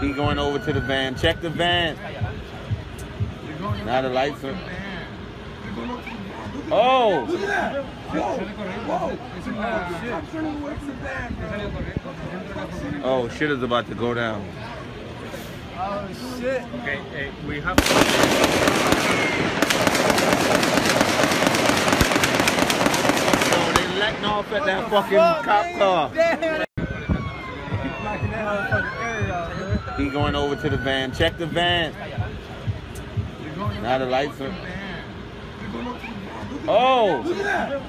He going over to the van. Check the van. Now the lights are. Oh! Oh, shit is about to go down. Oh shit. Okay, eh, we have. They letting off at that fucking cop car. Knocking motherfucking area out, man. He going over to the van. Check the van. Now the lights are. Oh!